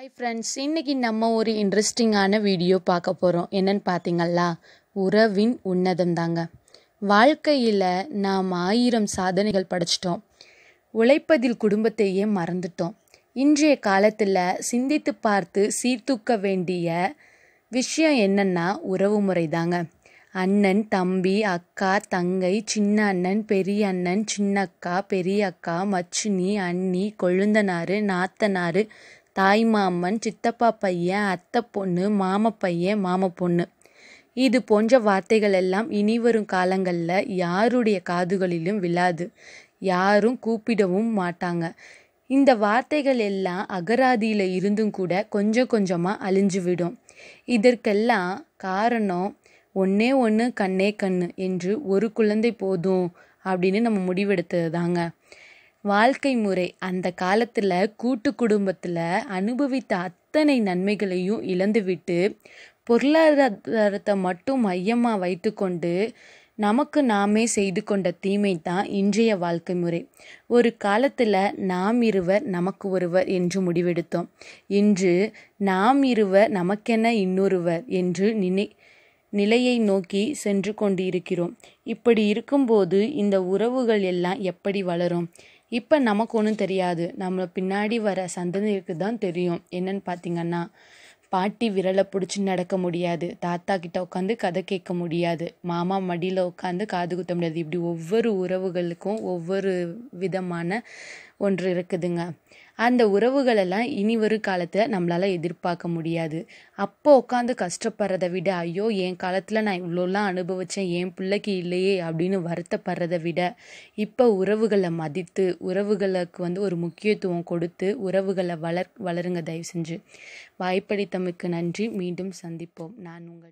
Hi friends இன்றைக்கி நம்ம ஒரு இன்ட்ரெஸ்டிங்கான வீடியோ பார்க்க போகிறோம் என்னன்னு பார்த்தீங்களா? உறவின் உன்னதம் தாங்க வாழ்க்கையில் நாம் ஆயிரம் சாதனைகள் படைச்சிட்டோம். உழைப்பதில் குடும்பத்தையே மறந்துட்டோம். இன்றைய காலத்தில் சிந்தித்து பார்த்து சீர்தூக்க வேண்டிய விஷயம் என்னென்னா உறவு முறை தாங்க அண்ணன் தம்பி அக்கா தங்கை சின்ன அண்ணன் பெரிய அண்ணன் சின்னக்கா பெரிய அக்கா மச்சினி அண்ணி கொழுந்தனாரு தாய் மாமன் சித்தப்பா பையன் அத்தை பொண்ணு மாமா பையன் மாம பொண்ணு. இது போன்ற வார்த்தைகள் எல்லாம் இனி வரும் காலங்களில் யாருடைய காதுகளிலும் விழாது. யாரும் கூப்பிடவும் மாட்டாங்க. இந்த வார்த்தைகள் எல்லாம் அகராதியில் இருந்தும் கூட கொஞ்சம் கொஞ்சமாக அழிஞ்சு விடும். இதற்கெல்லாம் காரணம் ஒன்றே ஒன்று கண்ணே கண்ணு என்று ஒரு குழந்தை போதும் அப்படின்னு நம்ம முடிவெடுத்தது தாங்க வாழ்க்கை முறை அந்த காலத்தில் கூட்டு குடும்பத்தில் அனுபவித்த அத்தனை நன்மைகளையும் இழந்துவிட்டு பொருளாதாரத்தை மட்டும் மையமாக வைத்துக்கொண்டு நமக்கு நாமே செய்து கொண்ட தீமை தான் இன்றைய வாழ்க்கை முறை. ஒரு காலத்தில் நாம் இருவர் நமக்கு ஒருவர் என்று முடிவெடுத்தோம். இன்று நாம் இருவர் நமக்கென இன்னொருவர் என்று நினை நிலையை நோக்கி சென்று கொண்டு இருக்கிறோம் இப்படி இருக்கும்போது இந்த உறவுகள் எல்லாம் எப்படி வளரும்? இப்போ நமக்கு ஒன்றும் தெரியாது. நம்ம பின்னாடி வர சந்ததிக்கு தான் தெரியும். என்னன்னு பார்த்தீங்கன்னா பாட்டி விரலை பிடிச்சி நடக்க முடியாது. தாத்தா கிட்ட உட்காந்து கதை கேட்க முடியாது. மாமா மடியில் உட்காந்து காது குத்த முடியாது. இப்படி ஒவ்வொரு உறவுகளுக்கும் ஒவ்வொரு விதமான ஒன்று இருக்குதுங்க. அந்த உறவுகளெல்லாம் இனி வரும் காலத்தில் நம்மளால் எதிர்பார்க்க முடியாது. அப்போ உட்காந்து கஷ்டப்படுறதை விட ஐயோ என் காலத்தில் நான் இவ்வளோலாம் அனுபவித்தேன் என் பிள்ளைக்கு இல்லையே அப்படின்னு வருத்தப்படுறதை விட இப்போ உறவுகளை மதித்து உறவுகளுக்கு வந்து ஒரு முக்கியத்துவம் கொடுத்து உறவுகளை வளர் வளருங்க தயவு செஞ்சு. வாய்ப்பளித்தமைக்கு நன்றி. மீண்டும் சந்திப்போம். நான் உங்கள்